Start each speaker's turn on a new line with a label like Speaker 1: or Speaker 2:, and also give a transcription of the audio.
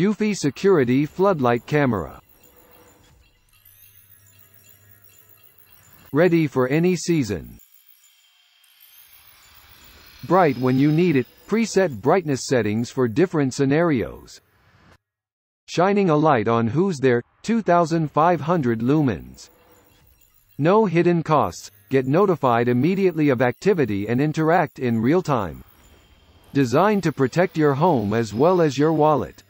Speaker 1: Eufy Security Floodlight Camera. Ready for any season. Bright when you need it, preset brightness settings for different scenarios. Shining a light on who's there, 2500 lumens. No hidden costs, get notified immediately of activity and interact in real time. Designed to protect your home as well as your wallet.